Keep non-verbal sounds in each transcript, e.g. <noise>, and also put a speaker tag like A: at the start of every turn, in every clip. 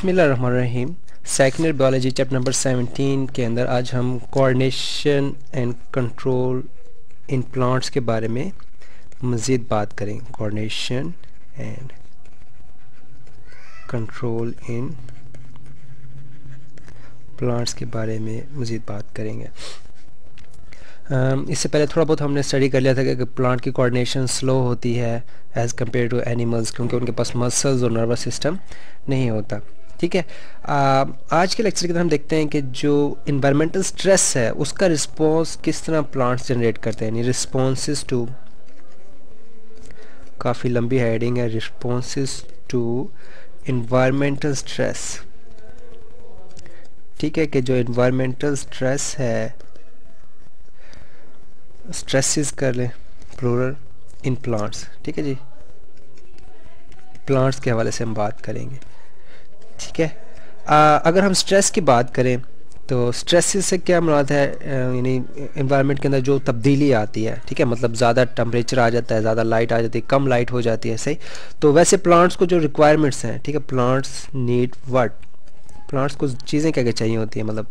A: बिसमीम secondary biology chapter number 17 के अंदर आज हम coordination and control in plants के बारे में मज़ीद बात करेंगे। Coordination and control in plants के बारे में मज़ीद बात करेंगे। इससे पहले थोड़ा बहुत हमने स्टडी कर लिया था कि प्लांट की कोऑर्डिनेशन स्लो होती है एज़ कंपेयर टू एनिमल्स क्योंकि उनके पास मसल्स और नर्वस सिस्टम नहीं होता। ठीक है? आज के लेक्चर के अंदर हम देखते हैं कि जो इन्वायरमेंटल स्ट्रेस है, उसका रिस्पॉन्स किस तरह प्लांट्स जनरेट करते हैं? यानी रिस्पॉन्स टू काफ़ी लंबी हेडिंग है। रिस्पॉन्स टू इन्वायरमेंटल स्ट्रेस ठीक है कि जो इन्वायरमेंटल स्ट्रेस है स्ट्रेसेस कर लें प्लूरल इन प्लांट्स ठीक है जी? प्लांट्स के हवाले से हम बात करेंगे। ठीक है? आ, अगर हम स्ट्रेस की बात करें तो स्ट्रेस से क्या मुराद है? यानी इन्वायरमेंट के अंदर जो तब्दीली आती है ठीक है? मतलब ज़्यादा टम्परेचर आ जाता है ज़्यादा लाइट आ जाती है कम लाइट हो जाती है सही? तो वैसे प्लांट्स को जो रिक्वायरमेंट्स हैं ठीक है? प्लांट्स नीड वट प्लांट्स को चीज़ें क्या क्या चाहिए होती है? मतलब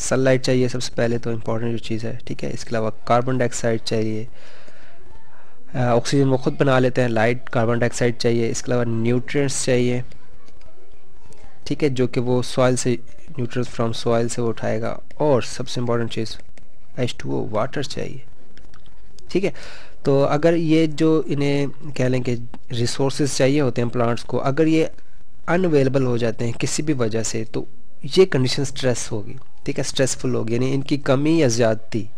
A: सनलाइट चाहिए सबसे पहले तो इंपॉर्टेंट जो चीज़ है ठीक है? इसके अलावा कार्बन डाइऑक्साइड चाहिए। ऑक्सीजन वो खुद बना लेते हैं लाइट कार्बन डाइऑक्साइड चाहिए। इसके अलावा न्यूट्रिएंट्स चाहिए। ठीक है, जो कि वो सॉइल से न्यूट्रल फ्रॉम सॉइल से वो उठाएगा। और सबसे इंपॉर्टेंट चीज़ एच टू ओ वाटर चाहिए। ठीक है? तो अगर ये जो इन्हें कह लें कि रिसोर्स चाहिए होते हैं प्लांट्स को, अगर ये अनअवेलेबल हो जाते हैं किसी भी वजह से तो ये कंडीशन स्ट्रेस होगी। ठीक है? स्ट्रेसफुल होगी। यानी इनकी कमी या ज़्यादती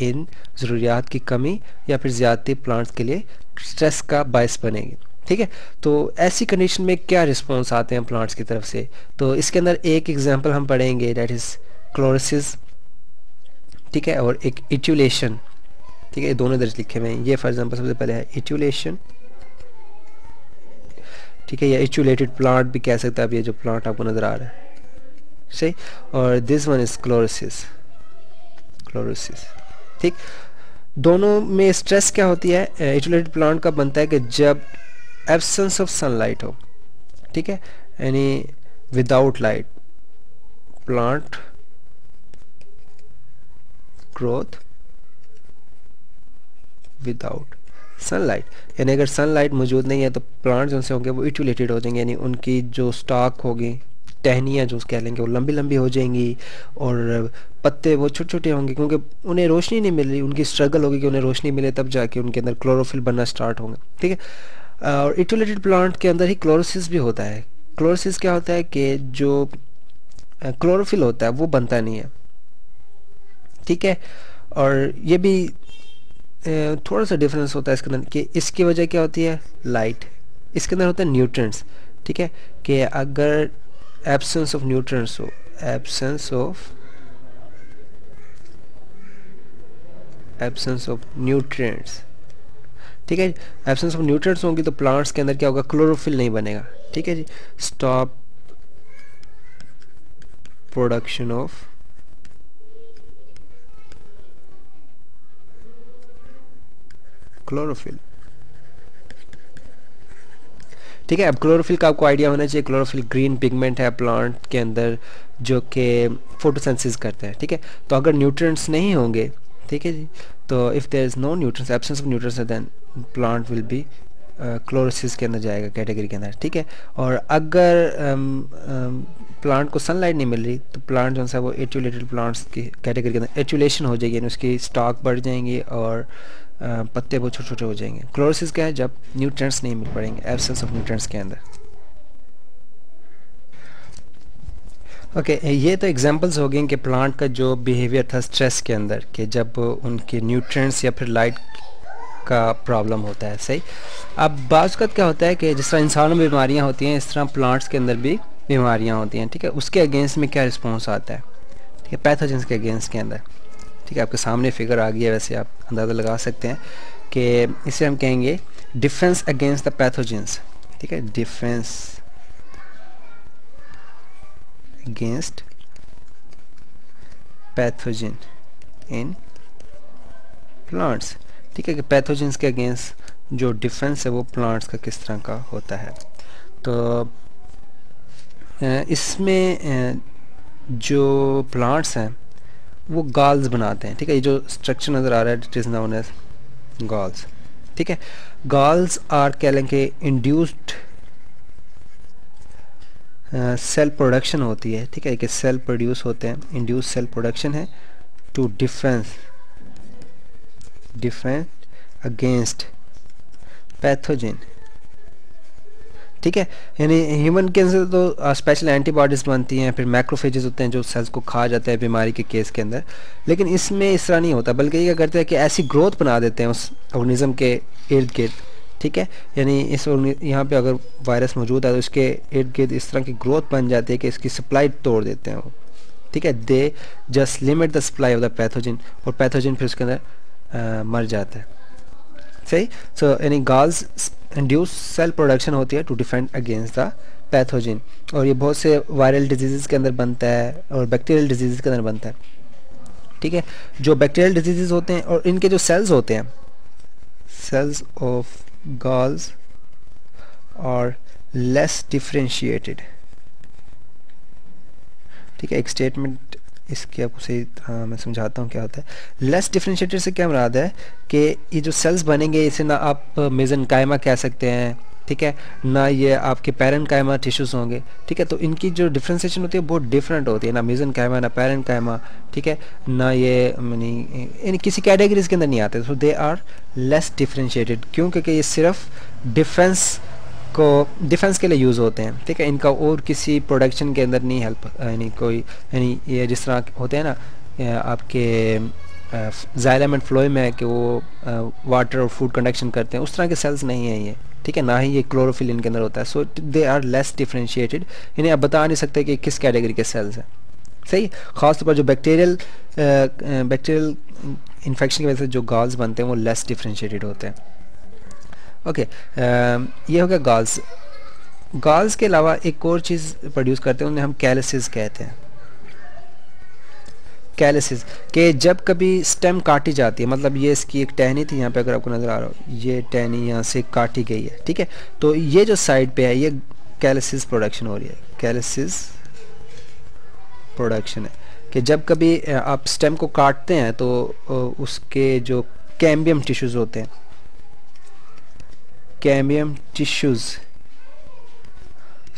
A: इन ज़रूरियात की कमी या फिर ज़्यादती प्लांट्स के लिए स्ट्रेस का बायस बनेगी। ठीक है? तो ऐसी कंडीशन में क्या रिस्पॉन्स आते हैं प्लांट्स की तरफ़ से? तो इसके अंदर एक एग्ज़ाम्पल हम पढ़ेंगे डेट इज़ क्लोरोसिस ठीक है? और एक इट्यूलेशन ठीक है? दोनों दर्ज लिखे हुए हैं। ये फॉर एग्जांपल सबसे पहले है इट्यूलेशन ठीक है? या इचुलेटेड प्लांट भी कह सकते हैं अब ये जो प्लांट आपको नज़र आ रहा है। सही? और this one is chlorosis chlorosis ठीक? दोनों में स्ट्रेस क्या होती है? इचुलेटेड प्लांट का बनता है कि जब एब्सेंस ऑफ़ सनलाइट हो। ठीक है? यानी without light plant growth without sunlight यानी अगर सनलाइट मौजूद नहीं है तो प्लांट जो होंगे वो इटुलेटेड हो जाएँगे। यानी उनकी जो स्टॉक होगी, टहनियाँ जो कह लेंगे, वो लंबी लंबी हो जाएँगी और पत्ते वो छोटे छोटे होंगे क्योंकि उन्हें रोशनी नहीं मिल रही। उनकी स्ट्रगल होगी कि उन्हें रोशनी मिले, तब जाके उनके अंदर क्लोरोफिल बनना स्टार्ट होंगे। ठीक है? और इटोलेटेड प्लांट के अंदर ही क्लोरोसिस भी होता है। क्लोरोसिस क्या होता है कि जो क्लोरोफिल होता है, वो बनता नहीं है। ठीक है? और ये भी थोड़ा सा डिफरेंस होता है इसके अंदर कि इसकी वजह क्या होती है? लाइट इसके अंदर होता है न्यूट्रंस ठीक है? कि अगर एब्सेंस ऑफ़ न्यूट्रंस हो absence of absence of nutrients ठीक है एब्सेंस ऑफ़ न्यूट्रिएंट्स होंगी तो प्लांट्स के अंदर क्या होगा? क्लोरोफिल नहीं बनेगा। ठीक है जी? स्टॉप प्रोडक्शन ऑफ़ क्लोरोफिल ठीक है? अब क्लोरोफिल का आपको आइडिया होना चाहिए। क्लोरोफिल ग्रीन पिगमेंट है प्लांट के अंदर, जो कि फोटोसेंसिस करते हैं। ठीक है? तो अगर न्यूट्रिएंट्स नहीं होंगे ठीक है जी। तो if there is no nutrients absence of nutrients then plant will be chlorosis के अंदर जाएगा कैटेगरी के अंदर ठीक है? और अगर प्लांट um, um, को सनलाइट नहीं मिल रही तो प्लांट जो है वो एचुलेटेड प्लांट्स की कैटेगरी के अंदर एचुलेशन हो जाएगी यानी उसकी स्टॉक बढ़ जाएँगी और पत्ते बहुत छोटे छोटे हो जाएँगे। क्लोरोसिस क्या है? जब न्यूट्रेंट्स नहीं मिल पड़ेंगे एब्सेंस ऑफ़ न्यूट्रेंट्स के अंदर। ओके okay, ये तो एग्जांपल्स हो गए कि प्लांट का जो बिहेवियर था स्ट्रेस के अंदर कि जब उनके न्यूट्रिएंट्स या फिर लाइट का प्रॉब्लम होता है सही? अब बाज़त क्या होता है कि जिस तरह इंसानों में बीमारियाँ होती हैं इस तरह प्लांट्स के अंदर भी बीमारियाँ होती हैं ठीक है? उसके अगेंस्ट में क्या रिस्पॉन्स आता है? ठीक है पैथोजेंस के अगेंस्ट के अंदर। ठीक है आपके सामने फिगर आ गई है वैसे आप अंदाज़ा लगा सकते हैं कि इसे हम कहेंगे डिफेंस अगेंस्ट द पैथोजेंस ठीक है? Defence against pathogen in plants ठीक है कि पैथोजेंस के अगेंस्ट जो डिफेंस है वो प्लांट्स का किस तरह का होता है। तो इसमें जो प्लांट्स हैं, वो गाल्स बनाते हैं। ठीक है, ये जो स्ट्रक्चर नज़र आ रहा है it is known as galls ठीक है गाल्स आर कह लेंगे इंड्यूस्ड सेल प्रोडक्शन होती है, ठीक है? कि सेल प्रोड्यूस होते हैं इंड्यूस सेल प्रोडक्शन है to difference difference against pathogen ठीक है? यानी ह्यूमन कैंसर तो स्पेशल एंटीबॉडीज़ बनती हैं, फिर मैक्रोफेजेस होते हैं जो सेल्स को खा जाते हैं बीमारी के केस के अंदर, लेकिन इसमें इस तरह नहीं होता, बल्कि ये क्या करते हैं कि ऐसी ग्रोथ बना देते हैं उस ऑर्गेनिज्म के इर्द गिर्द ठीक है? यानी इस यहाँ पे अगर वायरस मौजूद है तो इसके इर्द गिर्द इस तरह की ग्रोथ बन जाती है कि इसकी सप्लाई तोड़ देते हैं वो। ठीक है? They just limit the supply of the pathogen और पैथोजिन फिर उसके अंदर मर जाता है। सही? सो यानी गाल्स इंड्यूस सेल प्रोडक्शन होती है to defend against the pathogen और ये बहुत से वायरल डिज़ीज़ के अंदर बनता है और बैक्टीरियल डिज़ीज़ के अंदर बनता है। ठीक है? जो बैक्टीरियल डिज़ीज़ होते हैं और इनके जो सेल्स होते हैं cells of galls are less differentiated. ठीक है, एक स्टेटमेंट इसके आपको सही मैं समझाता हूँ क्या होता है। लेस डिफ्रेंशिएटेड से क्या मुराद है कि ये जो सेल्स बनेंगे, इसे ना आप मेजन कायमा कह सकते हैं। ठीक है? ना ये आपके पैरन कायमा टिश्यूज़ होंगे, ठीक है? तो इनकी जो डिफ्रेंसिएशन होती है बहुत डिफरेंट होती है। ना मिजन कायमा, ना पैरन कायमा, ठीक है? ना ये, यानी किसी कैटेगरीज के अंदर नहीं आते। So they are less differentiated क्यों? क्योंकि ये सिर्फ़ डिफेंस को डिफेंस के लिए यूज़ होते हैं, ठीक है? इनका और किसी प्रोडक्शन के अंदर नहीं हेल्प यानी कोई, यानी ये जिस तरह होते हैं ना आपके जायलामेंट फ्लोए में कि वो वाटर और फ़ूड कंडक्शन करते हैं। उस तरह के सेल्स नहीं हैं ये। ठीक है, ना ही ये क्लोरोफिल इनके अंदर होता है। So they are less differentiated इन्हें आप बता नहीं सकते कि किस कैटेगरी के सेल्स हैं। सही? ख़ासतौर पर जो बैक्टीरियल बैक्टीरियल इन्फेक्शन की वजह से जो गाल्स बनते हैं, वो लेस डिफ्रेंशिएटेड होते हैं। ओके ये हो गया गाल्स गाल्स के अलावा एक और चीज़ प्रोड्यूस करते हैं, उन्हें हम कैलसिस कहते हैं। कैलिसिस, के जब कभी स्टेम काटी जाती है मतलब ये इसकी एक टहनी थी यहाँ पे अगर आपको नज़र आ रहा हो, ये टहनी यहाँ से काटी गई है, ठीक है? तो ये जो साइड पे है, ये कैलिसिस प्रोडक्शन हो रही है, कैलिसिस प्रोडक्शन है, कि जब कभी आप स्टेम को काटते हैं तो उसके जो कैम्बियम टिश्यूज़ होते हैं, कैम्बियम टिश्यूज़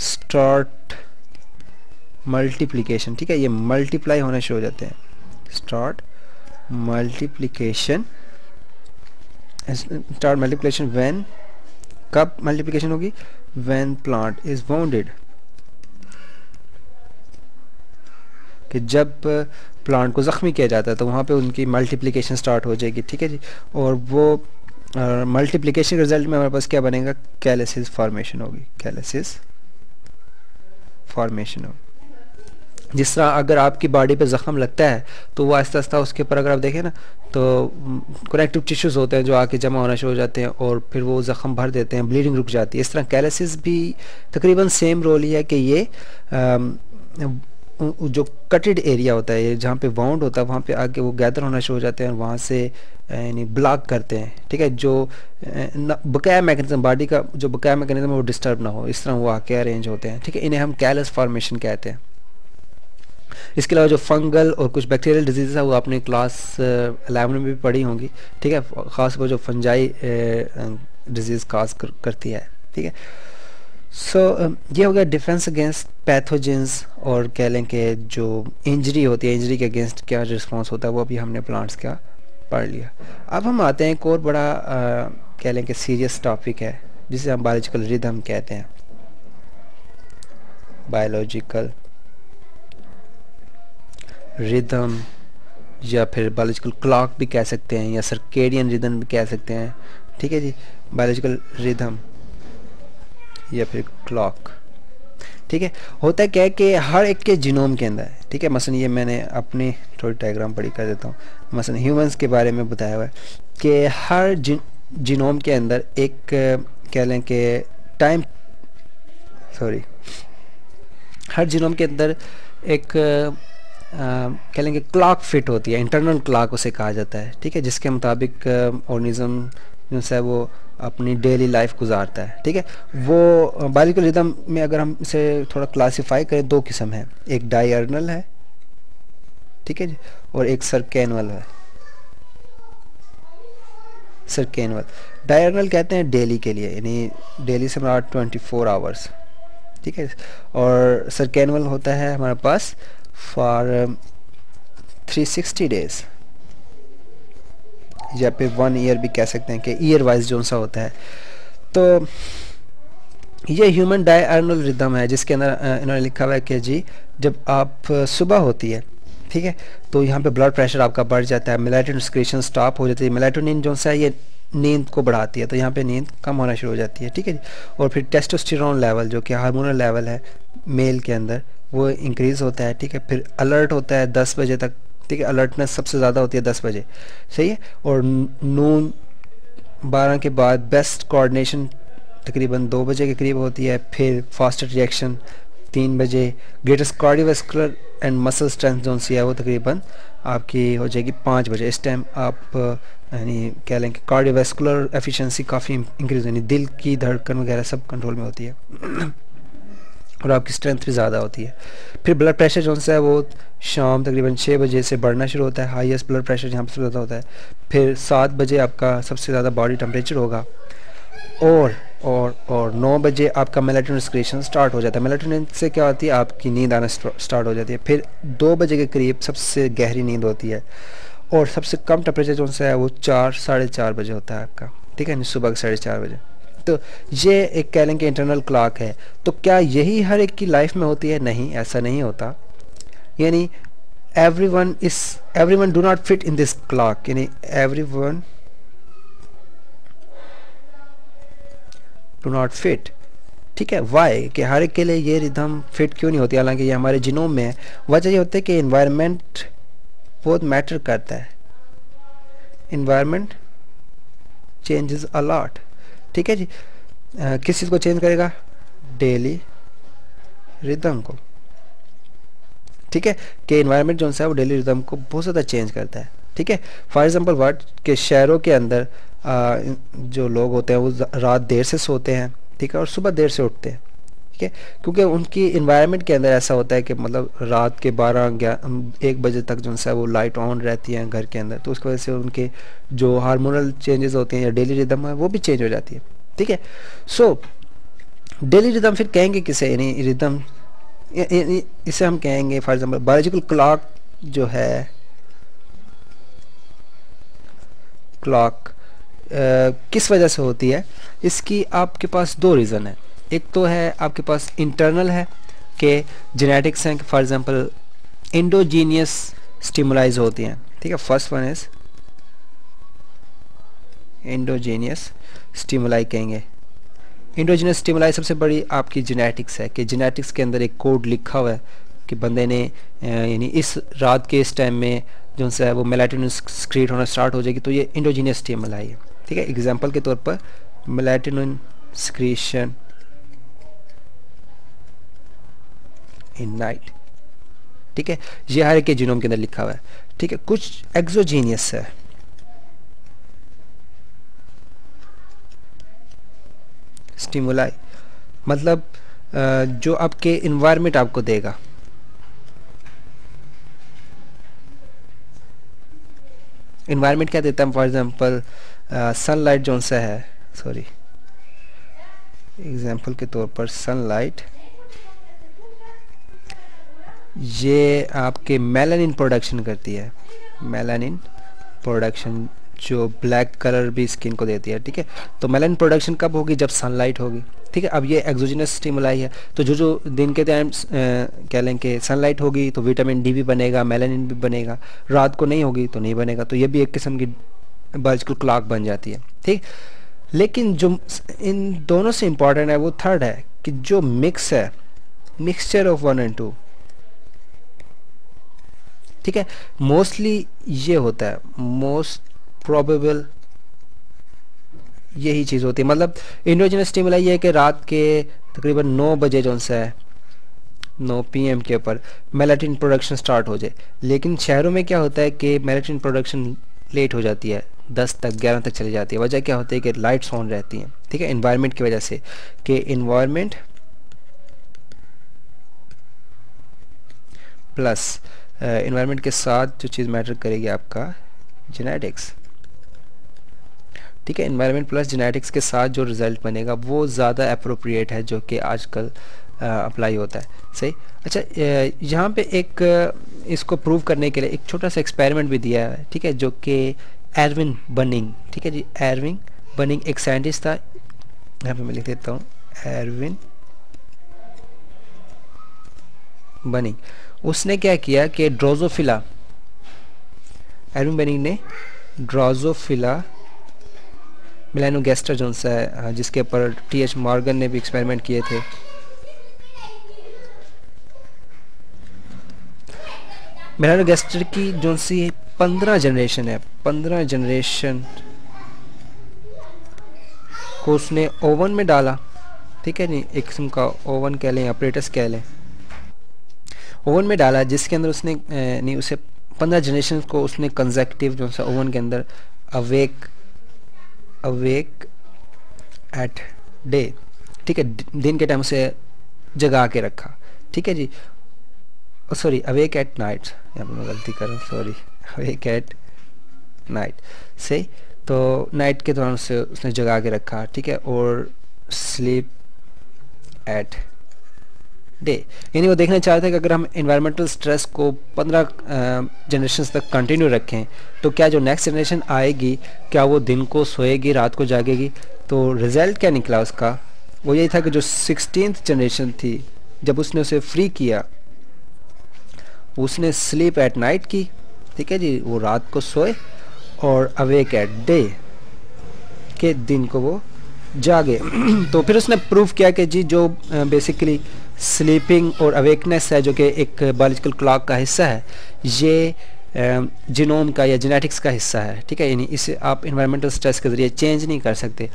A: स्टार्ट मल्टीप्लिकेशन, ठीक है? ये मल्टीप्लाई होना शुरू हो जाते हैं। Start multiplication. Start multiplication when, कब मल्टीप्लिकेशन होगी? When plant is wounded. कि जब प्लांट को ज़ख्मी किया जाता है तो वहाँ पे उनकी मल्टीप्लिकेशन स्टार्ट हो जाएगी, ठीक है जी? और वो मल्टीप्लिकेशन के रिज़ल्ट में हमारे पास क्या बनेगा? कैलेसिस फॉर्मेशन होगी। कैलेसिस फॉर्मेशन होगी। जिस तरह अगर आपकी बॉडी पे ज़ख़म लगता है तो वो आहिस्ता आहिस्ता उसके ऊपर अगर आप देखें ना तो कनेक्टिव टिश्यूज़ होते हैं जो आके जमा होना शुरू हो जाते हैं और फिर वो ज़ख़म भर देते हैं ब्लीडिंग रुक जाती है। इस तरह कैलेसिस भी तकरीबन सेम रोल ही है कि ये आ, जो कटेड एरिया होता है जहाँ पे वाउंड होता है वहाँ पे आके वो गैदर होना शुरू हो जाते हैं वहाँ से यानी ब्लॉक करते हैं ठीक है? जो बकाया मैकेनिज्म बॉडी का जो बकाया मैकेनिज्म है वो डिस्टर्ब ना हो। इस तरह वो आके अरेंज होते हैं ठीक है? इन्हें हम कैलस फॉर्मेशन कहते हैं। इसके अलावा जो फंगल और कुछ बैक्टीरियल डिज़ीज़ है वो आपने क्लास एलेवन में भी पढ़ी होंगी ठीक है? ख़ास कर जो फंजाई डिज़ीज़ काज कर, करती है ठीक है? सो so, ये हो गया डिफेंस अगेंस्ट पैथोजेंस और कह लें कि जो इंजरी होती है इंजरी के अगेंस्ट क्या रिस्पॉन्स होता है वो अभी हमने प्लांट्स का पढ़ लिया। अब हम आते हैं एक और बड़ा कह लें कि सीरियस टॉपिक है जिसे हम बायोलॉजिकल रिदम कहते हैं। बायोलॉजिकल रिदम या फिर बायोलॉजिकल क्लॉक भी कह सकते हैं, या सर्केडियन रिदम भी कह सकते हैं। ठीक है जी? बायोलॉजिकल रिदम या फिर क्लॉक ठीक है? होता है क्या है कि हर एक के जीनोम के अंदर, ठीक है? मसलन ये मैंने अपनी थोड़ी डायग्राम पढ़ी, कर देता हूँ। मसलन ह्यूमंस के बारे में बताया हुआ है कि हर जिन जीनोम के अंदर एक, कह लें कि टाइम सॉरी हर जीनोम के अंदर एक कह लेंगे क्लॉक फिट होती है, इंटरनल क्लॉक उसे कहा जाता है, ठीक है, जिसके मुताबिक ऑर्गेनिज्म जो है वो अपनी डेली लाइफ गुजारता है, ठीक है। वो बायोलॉजिकल रिदम में अगर हम इसे थोड़ा क्लासिफाई करें, दो किस्म है, एक डायर्नल है, ठीक है जी, और एक सरकेनवल है। सरकेनवल डायर्नल कहते हैं डेली के लिए, यानी डेली से हमारा ट्वेंटी फोर आवर्स, ठीक है, और सरकेनवल होता है हमारे पास फॉर थ्री सिक्सटी डेज़ या फिर वन ईयर भी कह सकते हैं कि ईयर वाइज जो सा होता है। तो ये ह्यूमन डायर्नल रिदम है, जिसके अंदर इन्होंने लिखा हुआ है कि जी, जब आप सुबह होती है, ठीक है तो यहाँ पे ब्लड प्रेशर आपका बढ़ जाता है मेलाटोनिन स्क्रीशन स्टॉप हो जाती है मेलाटोनिन जो सा है, ये नींद को बढ़ाती है तो यहाँ पे नींद कम होना शुरू हो जाती है, ठीक है जी। और फिर टेस्टोस्टेरोन लेवल जो कि हार्मोनल लेवल है मेल के अंदर वो इंक्रीज़ होता है, ठीक है? फिर अलर्ट होता है दस बजे तक, ठीक है? अलर्टनेस सबसे ज़्यादा होती है दस बजे, सही है? और नून बारह के बाद बेस्ट कोऑर्डिनेशन तकरीबन दो बजे के करीब होती है, फिर फास्ट रिएक्शन तीन बजे। Greatest cardiovascular and muscle strength जो सी है वो तकरीबन आपकी हो जाएगी पाँच बजे। इस टाइम आप, यानी कह लें कि कार्डियोवेस्कुलर एफिशिएंसी काफ़ी इंक्रीज यानी दिल की धड़कन वगैरह सब कंट्रोल में होती है। और आपकी स्ट्रेंथ भी ज़्यादा होती है। फिर ब्लड प्रेशर जो है वो शाम तकरीबन छः बजे से बढ़ना शुरू होता है। हाईएस्ट ब्लड प्रेशर यहाँ पर ज़्यादा होता है। फिर सात बजे आपका सबसे ज़्यादा बॉडी टेम्परेचर होगा। और और और नौ बजे आपका मेलाटोनिन स्क्रेशन स्टार्ट हो जाता है। मेलाटोनिन से क्या होती है? आपकी नींद आना स्टार्ट हो जाती है। फिर दो बजे के करीब सबसे गहरी नींद होती है। और सबसे कम टेम्परेचर जो है वो चार, साढ़े चार बजे होता है आपका। ठीक है सुबह के साढ़े चार बजे। तो ये एक कह लें कि इंटरनल क्लॉक है। तो क्या यही हर एक की लाइफ में होती है? नहीं, ऐसा नहीं होता। यानी every one is every one do not fit in this clock यानी every one do not fit ठीक है? वाई कि हर एक के लिए ये रिदम फिट क्यों नहीं होती? हालाँकि ये हमारे जिनोम में है। वजह ये होती है कि इन्वायरमेंट बहुत मैटर करता है। इन्वायरमेंट चेंजेस अलॉट ठीक है जी? आ, किस चीज़ को चेंज करेगा? डेली रिदम को। ठीक है? कि इन्वायरमेंट जो है वो डेली रिदम को बहुत ज़्यादा चेंज करता है। ठीक है? फॉर एग्ज़ाम्पल वर्ड के शहरों के अंदर आ, जो लोग होते हैं वो रात देर से सोते हैं ठीक है? और सुबह देर से उठते हैं। ठीक है क्योंकि उनकी इन्वायरमेंट के अंदर ऐसा होता है कि मतलब रात के बारह एक बजे तक जो है वो लाइट ऑन रहती है घर के अंदर। तो उसकी वजह से उनके जो हार्मोनल चेंजेस होते हैं या डेली रिदम है, वो भी चेंज हो जाती है। ठीक है? सो डेली रिदम फिर कहेंगे किसे? यानी रिदम इसे हम कहेंगे फॉर एग्ज़ाम्पल बायोलॉजिकल क्लॉक जो है क्लॉक किस वजह से होती है? इसकी आपके पास दो रीज़न है। एक तो है आपके पास इंटरनल है कि जेनेटिक्स हैं फॉर एग्जांपल इंडोजीनियस स्टिमुलाइज होती हैं। ठीक है first one is indigenous stimuli कहेंगे। इंडोजीनियस स्टिमुलाई सबसे बड़ी आपकी जेनेटिक्स है कि जेनेटिक्स के अंदर एक कोड लिखा हुआ है कि बंदे ने यानी इस रात के इस टाइम में जो है वो मेलाटोनिन स्क्रीट होना स्टार्ट हो जाएगी तो ये इंडोजीनियस स्टिमुलाई है। ठीक है एग्जांपल के तौर पर मेलाटोनिन स्क्रीशन इन नाइट ठीक है? ये हर एक के जीनोम के अंदर लिखा हुआ है। ठीक है? कुछ एक्सोजीनियस है। स्टिमुलाई मतलब जो आपके इन्वायरमेंट आपको देगा। इन्वायरमेंट क्या देता है? फॉर एग्जांपल सनलाइट जो सा है सॉरी एग्जांपल के तौर पर सनलाइट ये आपके मेलानिन प्रोडक्शन करती है। मेलानिन प्रोडक्शन जो ब्लैक कलर भी स्किन को देती है, ठीक है? तो मेलानिन प्रोडक्शन कब होगी? जब सनलाइट होगी, ठीक है? अब ये एक्जोजिनस स्टिमुलाई है। तो जो जो दिन के टाइम कह लें कि सनलाइट होगी तो विटामिन डी भी बनेगा मेलानिन भी बनेगा। रात को नहीं होगी तो नहीं बनेगा। तो ये भी एक किस्म की बायोलॉजिकल क्लॉक बन जाती है, ठीक? लेकिन जो इन दोनों से इंपॉर्टेंट है, वो थर्ड है कि जो मिक्स है mixture of one and two ठीक है? मोस्टली ये होता है। मोस्ट प्रोबेबल यही चीज़ होती है। मतलब इंडोजिनस स्टिमुलाई ये कि रात के तकरीबन नौ बजे जो है, नौ पीएम के ऊपर मेलाटिन प्रोडक्शन स्टार्ट हो जाए। लेकिन शहरों में क्या होता है कि मेलाटिन प्रोडक्शन लेट हो जाती है। दस तक, ग्यारह तक चली जाती है। वजह क्या होती है कि लाइट्स ऑन रहती हैं। ठीक है? इन्वायरमेंट की वजह से कि इन्वायरमेंट प्लस इन्वायरमेंट के साथ जो चीज़ मैटर करेगी आपका जेनेटिक्स ठीक है इन्वायरमेंट प्लस जेनेटिक्स के साथ जो रिज़ल्ट बनेगा, वो ज़्यादा अप्रोप्रिएट है जो कि आजकल अप्लाई होता है। सही? अच्छा यहाँ पे एक, इसको प्रूव करने के लिए एक छोटा सा एक्सपेरिमेंट भी दिया है, ठीक है, जो कि एरविन बनिंग ठीक है जी? एरविन बनिंग एक साइंटिस्ट था। यहाँ पे मैं लिख देता हूँ। एरविन बनिंग उसने क्या किया कि ड्रोजोफिला एरविन बनिंग ने ड्रोजोफिला मिलानोगेस्टर जो सा, है, जिसके ऊपर टी एच मॉर्गन ने भी एक्सपेरिमेंट किए थे। मिलानोगेस्टर की जो सी पंद्रह जनरेशन है। पंद्रह जनरेशन को उसने ओवन में डाला। ठीक है नहीं एक किस्म का ओवन कह लें ऑपरेटर्स कह लें। ओवन में डाला, जिसके अंदर उसने नहीं, उसे पंद्रह जनरेशन को उसने कंजेक्टिव जो सा ओवन के अंदर अवेक अवेक एट डे ठीक है दिन के टाइम उसे जगा के रखा, ठीक है जी? सॉरी अवेक एट नाइट यहाँ पर मैं गलती कर रहा हूँ सॉरी अवेक एट नाइट सही तो नाइट के दौरान उसे, उसने जगा के रखा, ठीक है, और स्लीप एट डे यानी वो देखना चाहते हैं कि अगर हम इन्वायरमेंटल स्ट्रेस को 15 जनरेशन तक कंटिन्यू रखें तो क्या जो नेक्स्ट जनरेशन आएगी, क्या वो दिन को सोएगी, रात को जागेगी? तो रिज़ल्ट क्या निकला उसका? वो यही था कि जो सिक्सटीन जनरेशन थी, जब उसने उसे फ्री किया, उसने स्लीप एट नाइट की, ठीक है जी? वो रात को सोए और अवेक एट डे के दिन को वो जागे। <clears throat> तो फिर उसने प्रूफ किया कि जी, जो बेसिकली स्लीपिंग और अवेकनेस है जो कि एक बायोलॉजिकल क्लॉक का हिस्सा है। ये जिनोम का या जेनेटिक्स का हिस्सा है ठीक है? यानी इसे आप इन्वायरमेंटल स्ट्रेस के ज़रिए चेंज नहीं कर सकते।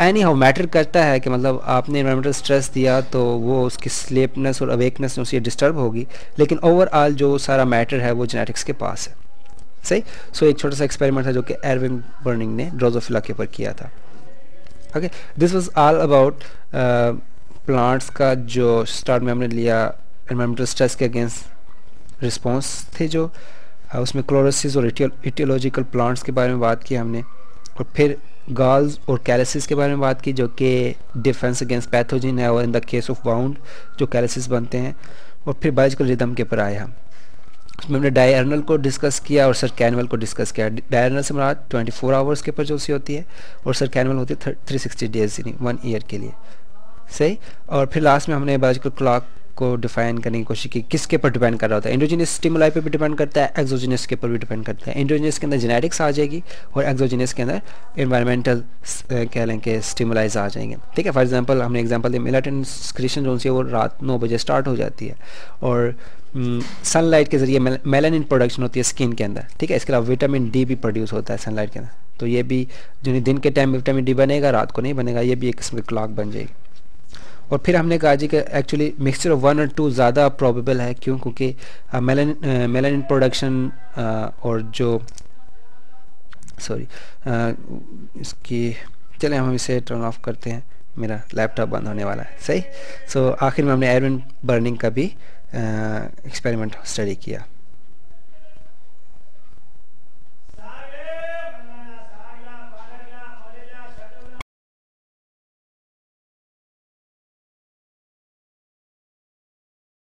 A: एनी हाउ मैटर करता है कि मतलब आपने इन्वायरमेंटल स्ट्रेस दिया तो वो उसकी स्लीपनेस और अवेकनेस उसे डिस्टर्ब होगी। लेकिन ओवरऑल जो सारा मैटर है वो जेनेटिक्स के पास है। सही? सो so, एक छोटा सा एक्सपेरिमेंट था जो कि एरविन बर्निंग ने ड्रोजोफिला के ऊपर किया था। Okay this was all about plants का जो स्टार्ट में हमने लिया एनवायरमेंटल स्ट्रेस के अगेंस्ट रिस्पॉन्स थे जो उसमें क्लोरोसिस और इटियोलॉजिकल प्लांट्स के बारे में बात की हमने, और फिर गाल्स और कैलसिस के बारे में बात की जो कि डिफेंस अगेंस्ट पैथोजिन है और in the case of bound जो कैलसिस बनते हैं, और फिर बायोलॉजिकल रिदम के ऊपर आए हम। उसमें हमने डायरनल को डिस्कस किया और सर कैनवल को डिस्कस किया। डायर्नल से हमारा 24 आवर्स के ऊपर जो सी होती है, और सर कैनवल होती है थ्री सिक्सटी डेज़ यानी वन ईयर के लिए। सही? और फिर लास्ट में हमने बायोलॉजिकल क्लॉक को डिफाइन करने की कोशिश की, किसके पर डिपेंड कर रहा होता है? इंडोजिनियस स्टिमुलाई पे भी डिपेंड करता है एक्सोजिनियस के ऊपर भी डिपेंड करता है। इंडोजिनियस के अंदर जेनेटिक्स आ जाएगी और एक्सोजिनियस के अंदर इन्वायरमेंटल कह लें कि स्टिमुलाइज आ जाएँगे। ठीक है? फॉर एग्जांपल हमने एग्जांपल दिया मिलाटिन स्क्रीशन जो है, वो रात नौ बजे स्टार्ट हो जाती है। और सनलाइट के ज़रिए मेलानिन प्रोडक्शन होती है स्किन के अंदर। ठीक है? इसके अलावा विटामिन डी भी प्रोड्यूस होता है सनलाइट के अंदर। तो ये भी जो दिन के टाइम विटामिन डी बनेगा, रात को नहीं बनेगा, ये भी एक किस्म की क्लॉक बन जाएगी। और फिर हमने कहा जी कि एक्चुअली मिक्सचर ऑफ़ वन और टू ज़्यादा प्रॉबेबल है क्यों? क्योंकि मेलानिन मेलानिन प्रोडक्शन और जो सॉरी इसकी चले हम इसे टर्न ऑफ़ करते हैं। मेरा लैपटॉप बंद होने वाला है। सही? सो so, आखिर में हमने एयरविन बर्निंग का भी एक्सपेरिमेंट स्टडी किया।